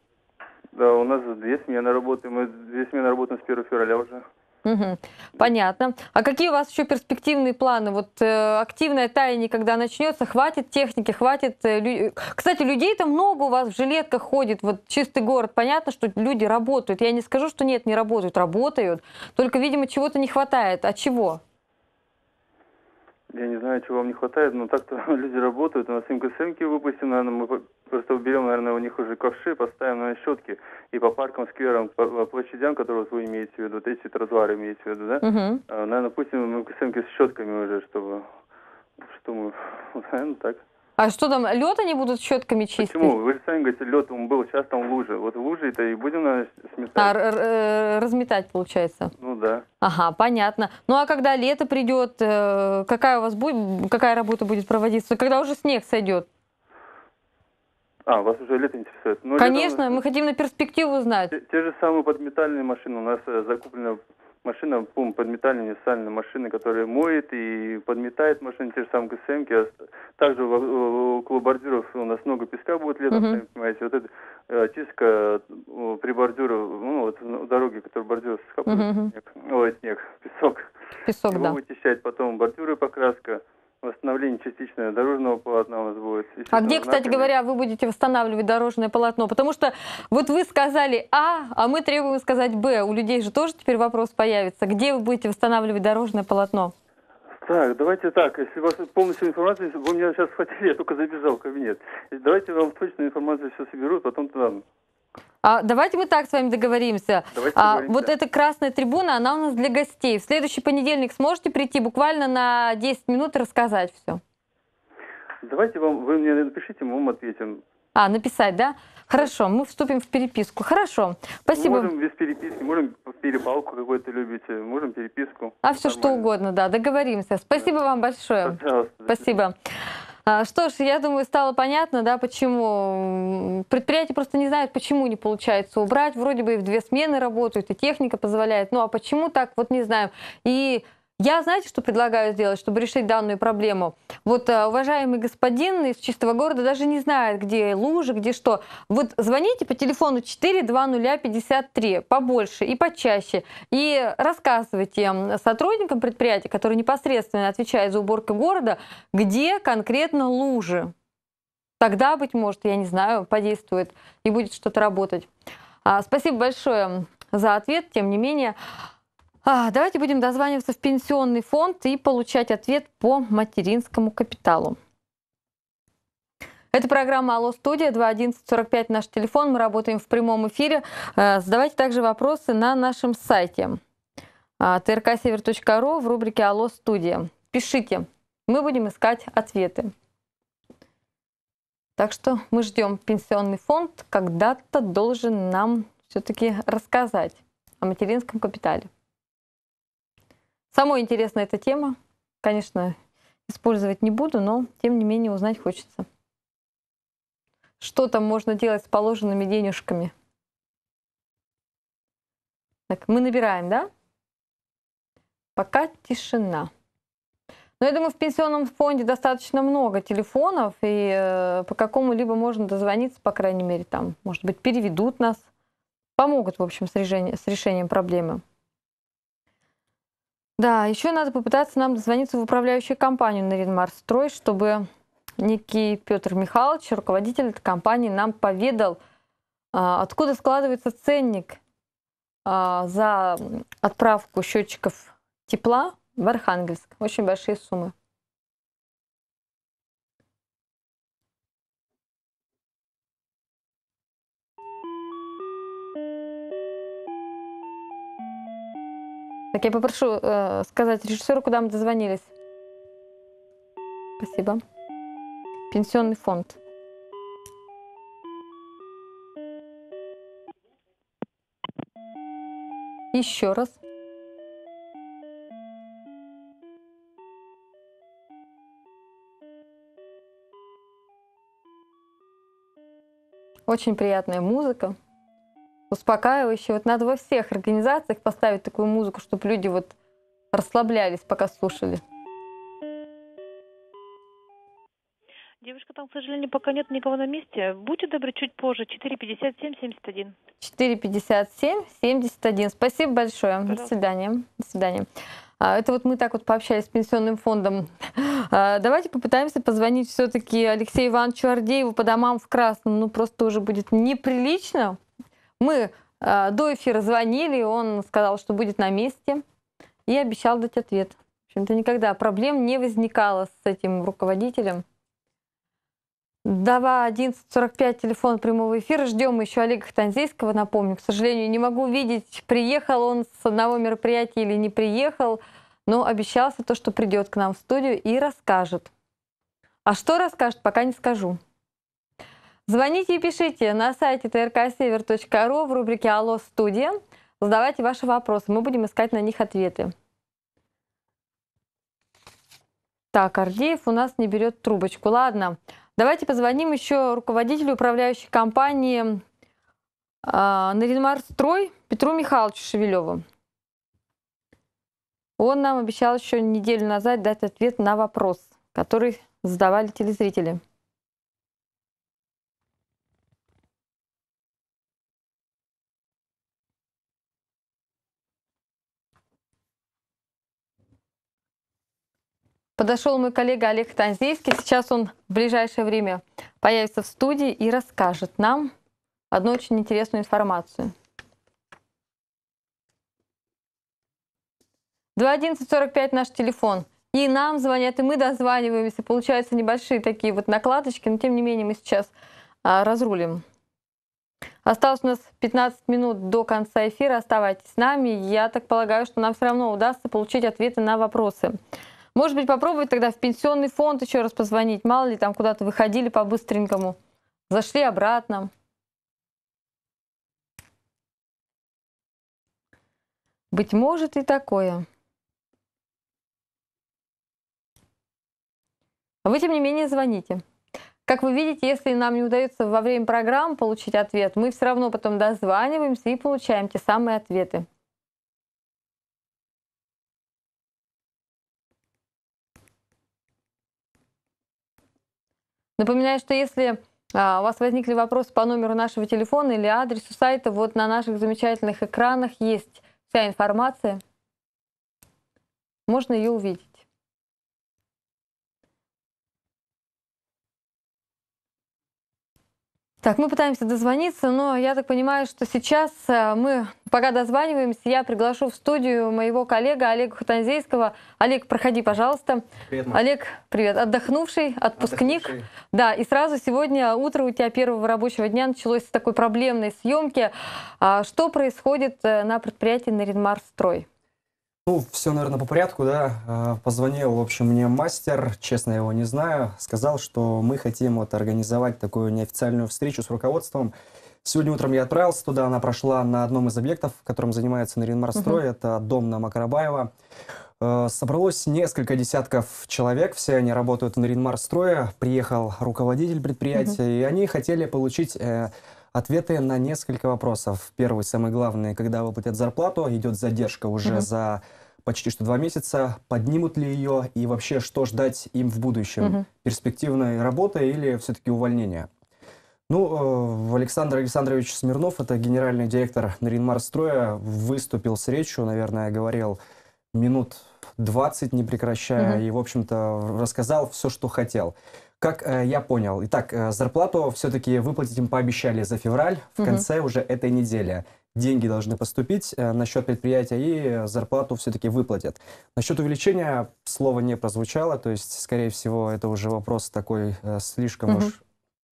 Да, у нас две смены работаем, мы две смены работаем с 1 февраля уже. Угу. Понятно. А какие у вас еще перспективные планы? Вот э, активное таяние, когда начнется, хватит техники, хватит... Э, лю... Кстати, людей-то много у вас в жилетках ходит, вот чистый город. Понятно, что люди работают. Я не скажу, что нет, не работают. Работают. Только, видимо, чего-то не хватает. А чего? Я не знаю, чего вам не хватает, но так-то люди работают. У нас МКСМки выпустим, наверное, мы просто уберем, наверное, у них уже ковши, поставим на щетки и по паркам, скверам, по площадям, которые вы имеете в виду, вот эти тротуары имеете в виду, да? Угу. наверное, пустим МКСМки с щетками уже, чтобы Что мы, наверное, так. А что там, лед они будут щетками чистить? Почему? Вы же сами говорите, лед он был, сейчас там лужи. Вот в луже это и будем, наверное, сметать. А, р- разметать, получается. Ну да. Ага, понятно. Ну а когда лето придет, э, какая у вас будет, какая работа будет проводиться? Когда уже снег сойдет? А, вас уже лето интересует. Ну, Конечно, летом мы хотим на перспективу знать. те, те же самые подметальные машины. У нас э, закуплена машина, пум, подметальная универсальная машина, которая моет и подметает машины, те же самые ГСМки. А Также около бордюров у нас много песка будет летом, сами понимаете. Вот эта э, очистка при бордюре, ну вот на дороге, которая бордюр Мгм, мгм. снег, ой, снег, песок. Песок, Его да. вычищать, потом бордюры покраска, восстановление частичное дорожного полотна у нас будет. А где, кстати знаками. говоря, вы будете восстанавливать дорожное полотно? Потому что вот вы сказали А, а мы требуем сказать Б. У людей же тоже теперь вопрос появится. Где вы будете восстанавливать дорожное полотно? Так, давайте так, если у вас полностью информация, вы меня сейчас схватили, я только забежал в кабинет. Давайте вам точную информацию все соберу, потом туда. А, давайте мы так с вами договоримся. Давайте А, договоримся. вот эта красная трибуна, она у нас для гостей. В следующий понедельник сможете прийти буквально на 10 минут и рассказать все? Давайте вам, вы мне напишите, мы вам ответим. А, написать, да? Хорошо, мы вступим в переписку. Хорошо, спасибо. Можем без переписки, можем перепалку какую-то любите, можем переписку. А все что Нормально. угодно, да, договоримся. Спасибо вам большое. Пожалуйста. Спасибо. А, Что ж, я думаю, стало понятно, да, почему предприятия просто не знают, почему не получается убрать. Вроде бы и в две смены работают, и техника позволяет. Ну а почему так, вот не знаю. И я, знаете, что предлагаю сделать, чтобы решить данную проблему? Вот а, уважаемый господин из чистого города даже не знает, где лужи, где что. Вот звоните по телефону 42053 побольше и почаще. И рассказывайте сотрудникам предприятия, которые непосредственно отвечают за уборку города, где конкретно лужи. Тогда, быть может, я не знаю, подействует и будет что-то работать. А, Спасибо большое за ответ, тем не менее. А, Давайте будем дозваниваться в пенсионный фонд и получать ответ по материнскому капиталу. Это программа «Алло, студия», 211-45 наш телефон. Мы работаем в прямом эфире. Э, Задавайте также вопросы на нашем сайте а, trksевер.ру в рубрике «Алло, студия». Пишите, мы будем искать ответы. Так что мы ждем пенсионный фонд, когда-то должен нам все-таки рассказать о материнском капитале. Самой интересная эта тема. Конечно, использовать не буду, но тем не менее узнать хочется. Что там можно делать с положенными денежками? Так, мы набираем, да? Пока тишина. Но я думаю, в пенсионном фонде достаточно много телефонов, и э, по какому-либо можно дозвониться, по крайней мере, там, может быть, переведут нас, помогут, в общем, с, решением, с решением проблемы. Да, еще надо попытаться нам дозвониться в управляющую компанию Наринмарстрой, чтобы некий Петр Михайлович, руководитель этой компании, нам поведал, а, откуда складывается ценник а, за отправку счетчиков тепла в Архангельск. Очень большие суммы. Так, я попрошу э, сказать режиссеру, куда мы дозвонились. Спасибо. Пенсионный фонд. Еще раз. Очень приятная музыка, успокаивающая. Вот надо во всех организациях поставить такую музыку, чтобы люди вот расслаблялись, пока слушали. Девушка, там, к сожалению, пока нет никого на месте. Будьте добры, чуть позже. 457-71. 457 71. Спасибо большое. До Пожалуйста. свидания. До свидания. А, Это вот мы так вот пообщались с пенсионным фондом. А, Давайте попытаемся позвонить все-таки Алексею Ивановичу Ардееву по домам в Красном. Ну, просто уже будет неприлично. Мы а, до эфира звонили, он сказал, что будет на месте и обещал дать ответ. В общем-то, никогда проблем не возникало с этим руководителем. 2 11 45 телефон прямого эфира. Ждем еще Олега Хтанзейского, напомню. К сожалению, не могу видеть, приехал он с одного мероприятия или не приехал. но обещался то, что придет к нам в студию и расскажет. А что расскажет, пока не скажу. Звоните и пишите на сайте trksевер.ру в рубрике «Алло, студия». Задавайте ваши вопросы, мы будем искать на них ответы. Так, Ардеев у нас не берет трубочку. Ладно, давайте позвоним еще руководителю управляющей компании э, Наринмар Строй Петру Михайловичу Шевелеву. Он нам обещал еще неделю назад дать ответ на вопрос, который задавали телезрители. Подошел мой коллега Олег Танзейский. Сейчас он в ближайшее время появится в студии и расскажет нам одну очень интересную информацию. 211-45 наш телефон. И нам звонят, и мы дозваниваемся. Получаются небольшие такие вот накладочки, но тем не менее мы сейчас а, разрулим. Осталось у нас 15 минут до конца эфира. Оставайтесь с нами. Я так полагаю, что нам все равно удастся получить ответы на вопросы. Может быть, попробовать тогда в пенсионный фонд еще раз позвонить. Мало ли, там куда-то выходили по-быстренькому. Зашли обратно. Быть может и такое. Вы, тем не менее, звоните. Как вы видите, если нам не удается во время программы получить ответ, мы все равно потом дозваниваемся и получаем те самые ответы. Напоминаю, что если а, у вас возникли вопросы по номеру нашего телефона или адресу сайта, вот на наших замечательных экранах есть вся информация. Можно ее увидеть. Так, мы пытаемся дозвониться, но я так понимаю, что сейчас э, мы, пока дозваниваемся, я приглашу в студию моего коллега Олега Хутанзейского. Олег, проходи, пожалуйста. Привет, Маша. Олег, привет. Отдохнувший, отпускник. Отдохнувший. Да, и сразу сегодня утро у тебя первого рабочего дня началось с такой проблемной съемки. А что происходит э, на предприятии Наринмар Строй? Ну, все, наверное, по порядку, да. А, позвонил, в общем, мне мастер, честно, я его не знаю, сказал, что мы хотим вот организовать такую неофициальную встречу с руководством. Сегодня утром я отправился туда, она прошла на одном из объектов, которым занимается Наринмарстрой, uh-huh. это дом на Макарабаева. А, собралось несколько десятков человек, все они работают на Ринмарстрое. Приехал руководитель предприятия, uh-huh. и они хотели получить э, ответы на несколько вопросов. Первый, самый главный, когда выплатят зарплату, идет задержка уже mm-hmm. за почти что два месяца, поднимут ли ее и вообще что ждать им в будущем? Mm-hmm. Перспективной работы или все-таки увольнения? Ну, э, Александр Александрович Смирнов, это генеральный директор Наринмарстроя, выступил с речью, наверное, говорил минут 20, не прекращая, mm-hmm. и, в общем-то, рассказал все, что хотел. Как э, я понял, итак, э, зарплату все-таки выплатить им пообещали за февраль, в угу. конце уже этой недели. Деньги должны поступить э, на счет предприятия и зарплату все-таки выплатят. Насчет увеличения слова не прозвучало, то есть, скорее всего, это уже вопрос такой э, слишком угу. уж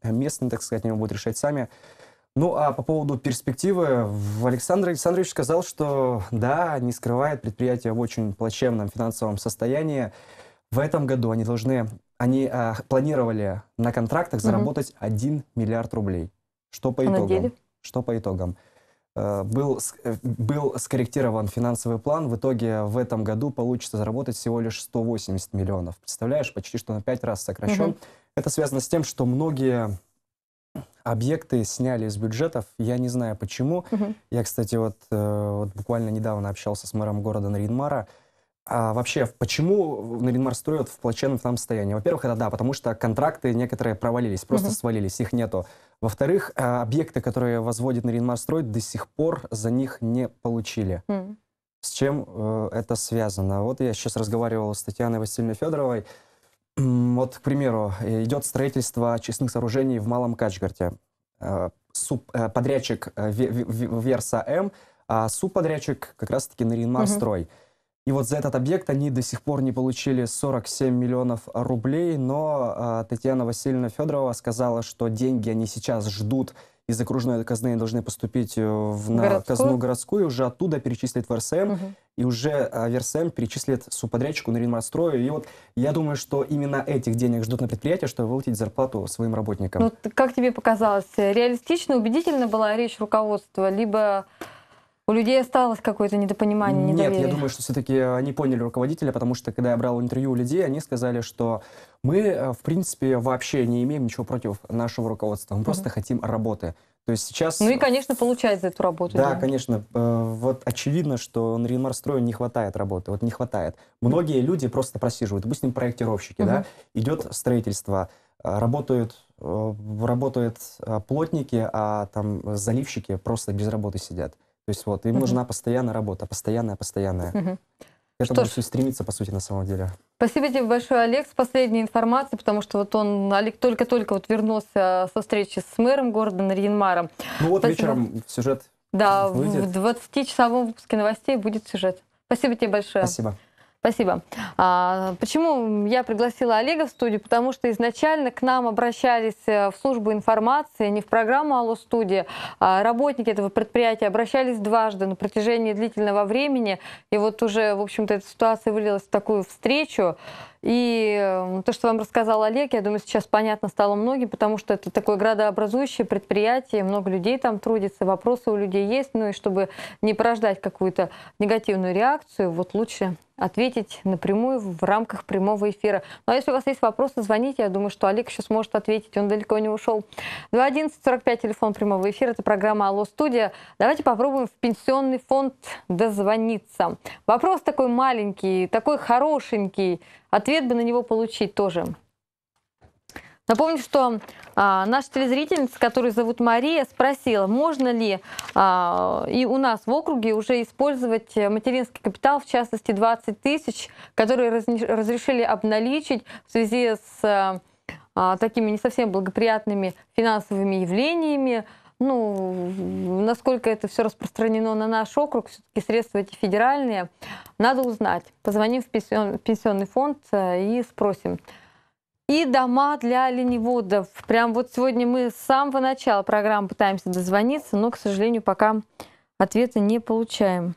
местный, так сказать, они будут решать сами. Ну, а по поводу перспективы, Александр Александрович сказал, что да, не скрывает предприятие в очень плачевном финансовом состоянии. В этом году они должны они а, планировали на контрактах заработать угу. 1 миллиард рублей. Что по а итогам? Что по итогам? Э, был, э, был скорректирован финансовый план. В итоге в этом году получится заработать всего лишь 180 миллионов. Представляешь, почти что на 5 раз сокращен. Угу. Это связано с тем, что многие объекты сняли из бюджетов. Я не знаю почему. Угу. Я, кстати, вот, вот буквально недавно общался с мэром города Наринмара. А вообще, почему Наринмар строят в плачевном там состоянии? Во-первых, это да, потому что контракты некоторые провалились, просто угу. свалились, их нету. Во-вторых, а, объекты, которые возводит Наринмар строит, до сих пор за них не получили. Угу. С чем э, это связано? Вот я сейчас разговаривал с Татьяной Васильевной Федоровой. Вот, к примеру, идет строительство очистных сооружений в Малом Качгарте. Э, э, подрядчик э, Верса М, а субподрядчик как раз-таки Наринмар строй. Угу. И вот за этот объект они до сих пор не получили 47 миллионов рублей, но э, Татьяна Васильевна Федорова сказала, что деньги они сейчас ждут из окружной казны должны поступить э, в, на Городскую? казну городскую, уже оттуда перечислят в РСМ, Мгм. и уже а, в РСМ перечислят субподрядчику на Ринмарстрою. И вот я думаю, что именно этих денег ждут на предприятие, чтобы выплатить зарплату своим работникам. Ну, как тебе показалось, реалистично, убедительно была речь руководства, либо у людей осталось какое-то недопонимание, Нет, недоверие? я думаю, что все-таки они поняли руководителя, потому что когда я брал интервью у людей, они сказали, что мы, э, в принципе, вообще не имеем ничего против нашего руководства, мы просто хотим работы. То есть сейчас... Ну и, конечно, получать за эту работу. Да, конечно. э, Вот очевидно, что на Ринмарстрою не хватает работы. Вот не хватает. Многие люди просто просиживают. Допустим, проектировщики, да, идет строительство, э, работают, э, работают э, плотники, а там заливщики просто без работы сидят. То есть вот им Мгм. нужна постоянная работа, постоянная, постоянная. Мгм. К этому все стремится, по сути, на самом деле. Спасибо тебе большое, Олег, с последней информацией, потому что вот он, Олег, только-только вот вернулся со встречи с мэром города Нарьинмаром. Ну вот Спасибо. вечером сюжет. Да, Выйдет. в 20-часовом выпуске новостей будет сюжет. Спасибо тебе большое. Спасибо. Спасибо. А, почему я пригласила Олега в студию? Потому что изначально к нам обращались э, в службу информации, не в программу «Алло, студия», а работники этого предприятия обращались дважды на протяжении длительного времени. И вот уже, в общем-то, эта ситуация вылилась в такую встречу. И э, то, что вам рассказал Олег, я думаю, сейчас понятно стало многим, потому что это такое градообразующее предприятие, много людей там трудится, вопросы у людей есть, ну и чтобы не порождать какую-то негативную реакцию, вот лучше ответить напрямую в рамках прямого эфира. Ну а если у вас есть вопросы, звоните, я думаю, что Олег еще сможет ответить, он далеко не ушел. 211-45, телефон прямого эфира, это программа «Алло, студия». Давайте попробуем в пенсионный фонд дозвониться. Вопрос такой маленький, такой хорошенький, ответ бы на него получить тоже. Напомню, что а, наша телезрительница, которую зовут Мария, спросила, можно ли а, и у нас в округе уже использовать материнский капитал, в частности 20 тысяч, которые разни- разрешили обналичить в связи с а, такими не совсем благоприятными финансовыми явлениями. Ну, насколько это все распространено на наш округ, все-таки средства эти федеральные, надо узнать. Позвоним в пенсион- пенсионный фонд э, и спросим. И дома для оленеводов. Прям вот сегодня мы с самого начала программы пытаемся дозвониться, но, к сожалению, пока ответа не получаем.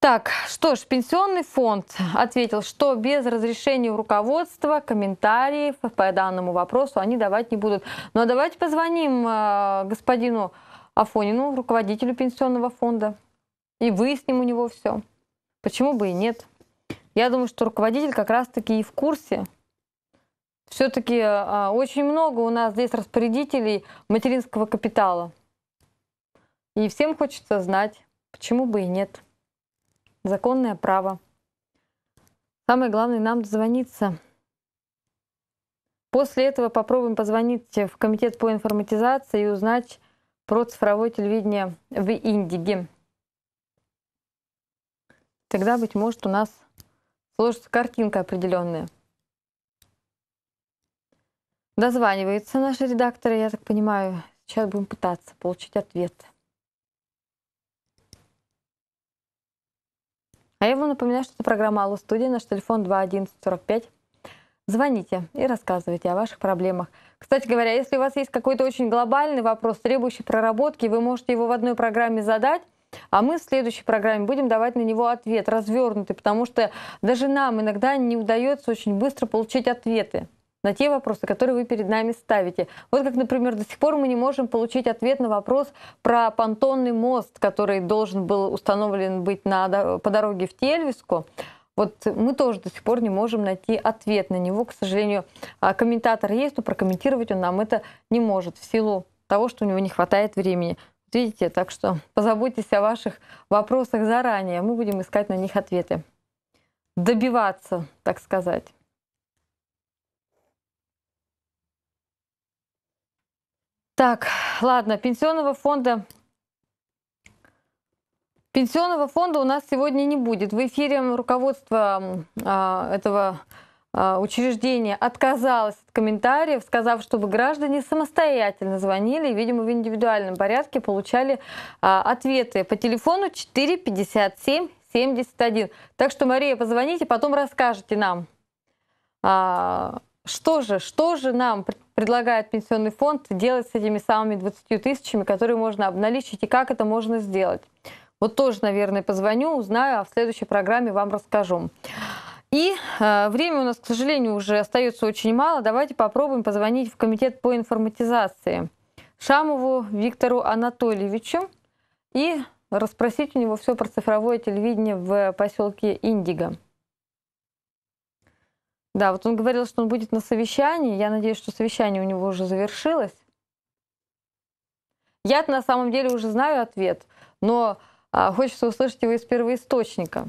Так, что ж, пенсионный фонд ответил, что без разрешения руководства комментариев по данному вопросу они давать не будут. Но давайте позвоним э, господину Афонину, руководителю пенсионного фонда, и выясним у него все. Почему бы и нет? Я думаю, что руководитель как раз-таки и в курсе. Все-таки очень много у нас здесь распорядителей материнского капитала. И всем хочется знать, почему бы и нет. Законное право. Самое главное нам дозвониться. После этого попробуем позвонить в комитет по информатизации и узнать про цифровое телевидение в Индиге. Тогда, быть может, у нас сложится картинка определенная. Дозванивается наша редактора, я так понимаю. Сейчас будем пытаться получить ответ. А я вам напоминаю, что это программа «Алло, студия», наш телефон 21145. Звоните и рассказывайте о ваших проблемах. Кстати говоря, если у вас есть какой-то очень глобальный вопрос, требующий проработки, вы можете его в одной программе задать, а мы в следующей программе будем давать на него ответ развернутый, потому что даже нам иногда не удается очень быстро получить ответы на те вопросы, которые вы перед нами ставите. Вот как, например, до сих пор мы не можем получить ответ на вопрос про понтонный мост, который должен был установлен быть на, по дороге в Тельвиску. Вот мы тоже до сих пор не можем найти ответ на него. К сожалению, комментатор есть, но прокомментировать он нам это не может в силу того, что у него не хватает времени. Видите, так что позаботьтесь о ваших вопросах заранее. Мы будем искать на них ответы. Добиваться, так сказать. Так, ладно, пенсионного фонда... Пенсионного фонда у нас сегодня не будет. В эфире руководство а, этого а, учреждения отказалось от комментариев, сказав, чтобы граждане самостоятельно звонили и, видимо, в индивидуальном порядке получали а, ответы по телефону 457 71. Так что, Мария, позвоните, потом расскажете нам, а, что же, что же нам предлагает пенсионный фонд делать с этими самыми 20 тысячами, которые можно обналичить, и как это можно сделать? Вот тоже, наверное, позвоню, узнаю, а в следующей программе вам расскажу. И э, время у нас, к сожалению, уже остается очень мало. Давайте попробуем позвонить в комитет по информатизации Шамову Виктору Анатольевичу и расспросить у него все про цифровое телевидение в поселке Индиго. Да, вот он говорил, что он будет на совещании. Я надеюсь, что совещание у него уже завершилось. я на самом деле уже знаю ответ, но а, хочется услышать его из первоисточника.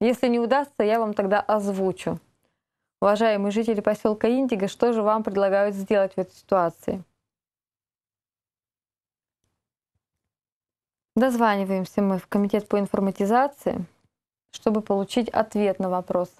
Если не удастся, я вам тогда озвучу. Уважаемые жители поселка Индиго, что же вам предлагают сделать в этой ситуации? Дозваниваемся мы в комитет по информатизации, чтобы получить ответ на вопрос.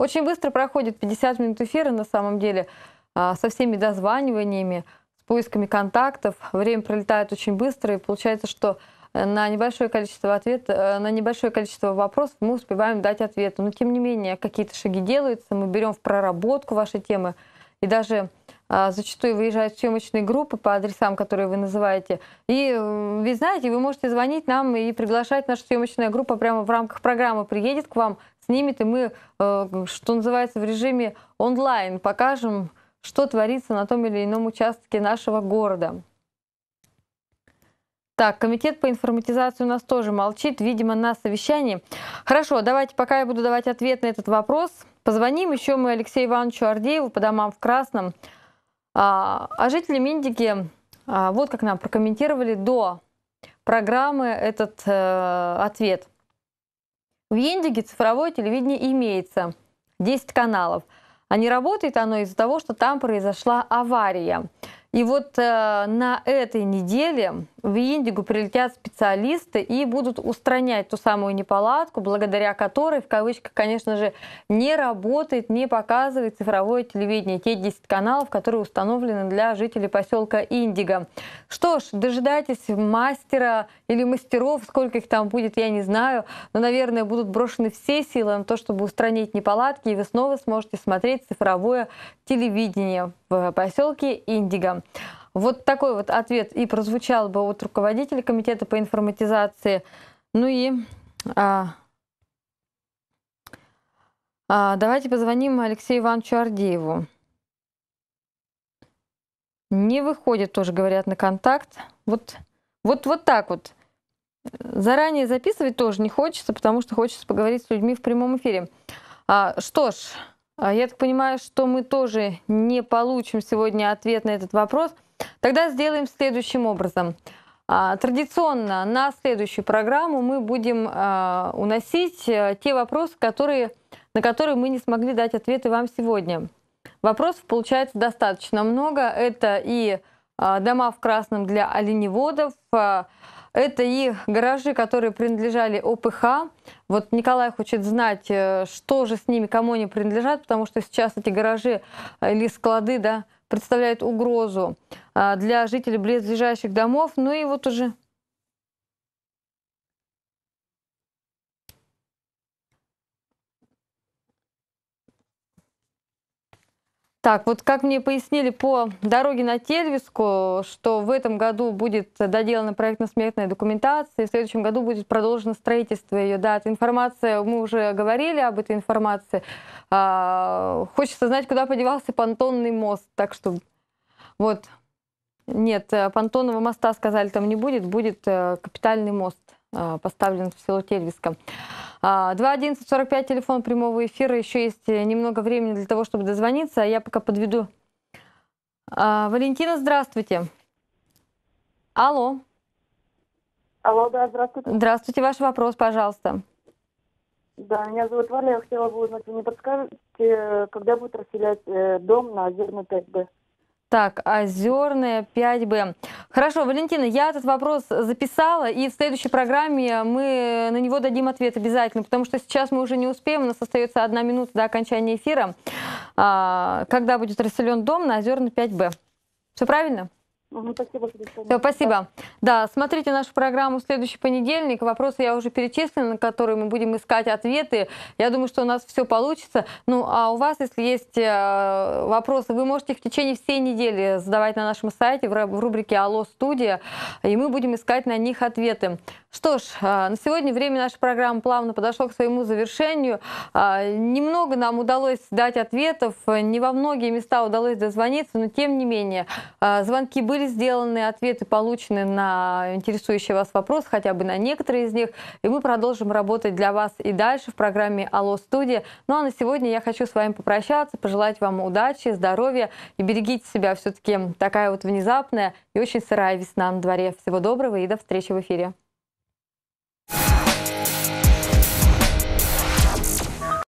Очень быстро проходит 50 минут эфира, на самом деле, а, со всеми дозваниваниями, с поисками контактов. Время пролетает очень быстро, и получается, что э, на небольшое количество ответ, э, на небольшое количество вопросов мы успеваем дать ответы. Но тем не менее, какие-то шаги делаются, мы берем в проработку ваши темы, и даже а, зачастую выезжают съемочные группы по адресам, которые вы называете. И вы знаете, вы можете звонить нам и приглашать нашу съемочная группа прямо в рамках программы приедет к вам, снимет, и мы, э, что называется, в режиме онлайн покажем, что творится на том или ином участке нашего города. Так, комитет по информатизации у нас тоже молчит, видимо, на совещании. Хорошо, давайте, пока я буду давать ответ на этот вопрос, позвоним еще мы Алексею Ивановичу Ардееву по домам в Красном. А, а жители Миндики а, вот как нам прокомментировали до программы этот э, ответ. В Индиге цифровое телевидение имеется, 10 каналов. А не работает оно из-за того, что там произошла авария. И вот э, на этой неделе в Индигу прилетят специалисты и будут устранять ту самую неполадку, благодаря которой, в кавычках, конечно же, не работает, не показывает цифровое телевидение, те 10 каналов, которые установлены для жителей поселка Индиго. Что ж, дожидайтесь мастера или мастеров, сколько их там будет, я не знаю, но, наверное, будут брошены все силы на то, чтобы устранить неполадки, и вы снова сможете смотреть цифровое телевидение в поселке Индиго. Вот такой вот ответ и прозвучал бы от руководителя комитета по информатизации. Ну и а, а, давайте позвоним Алексею Ивановичу Ардееву. Не выходит, тоже говорят, на контакт. Вот, вот, вот так вот. Заранее записывать тоже не хочется, потому что хочется поговорить с людьми в прямом эфире. А, что ж, а, я так понимаю, что мы тоже не получим сегодня ответ на этот вопрос. Тогда сделаем следующим образом. А, традиционно на следующую программу мы будем а, уносить э, те вопросы, которые, на которые мы не смогли дать ответы вам сегодня. Вопросов получается достаточно много. Это и дома в красном для оленеводов, это и гаражи, которые принадлежали ОПХ. Вот Николай хочет знать, э, что же с ними, кому они принадлежат, потому что сейчас эти гаражи э, или склады да, представляют угрозу а, для жителей близлежащих домов. Ну и вот уже Так, вот как мне пояснили по дороге на Тельвиску, что в этом году будет доделана проектно-сметная документация, и в следующем году будет продолжено строительство ее. Да, эта информация, мы уже говорили об этой информации. А, хочется знать, куда подевался понтонный мост. Так что вот. Нет, понтонного моста, сказали, там не будет, будет э, капитальный мост э, поставлен в село Тельвиска. 2.11.45, а, телефон прямого эфира. Еще есть э, немного времени для того, чтобы дозвониться. А я пока подведу. А, Валентина, здравствуйте. Алло. Алло, да, здравствуйте. Здравствуйте, ваш вопрос, пожалуйста. Да, меня зовут Валя, я хотела бы узнать, вы не подскажете, когда будет расселять э, дом на Озерную 5Б? Так, озерная 5Б. Хорошо, Валентина, я этот вопрос записала, и в следующей программе мы на него дадим ответ обязательно, потому что сейчас мы уже не успеем, у нас остается одна минута до окончания эфира. А, когда будет расселен дом на озерной 5Б. Все правильно? Мгм, Спасибо, что Все, спасибо. Да, смотрите нашу программу в следующий понедельник. Вопросы я уже перечислила, на которые мы будем искать ответы. Я думаю, что у нас все получится. Ну, а у вас, если есть э, вопросы, вы можете их в течение всей недели задавать на нашем сайте в рубрике «Алло, студия», и мы будем искать на них ответы. Что ж, э, на сегодня время нашей программы плавно подошло к своему завершению. А, Немного нам удалось дать ответов, не во многие места удалось дозвониться, но тем не менее, а, звонки были сделаны, ответы получены на интересующие вас вопросы, хотя бы на некоторые из них, и мы продолжим работать для вас и дальше в программе «Алло, студия». Ну а на сегодня я хочу с вами попрощаться, пожелать вам удачи, здоровья и берегите себя. Все-таки такая вот внезапная и очень сырая весна на дворе. Всего доброго и до встречи в эфире.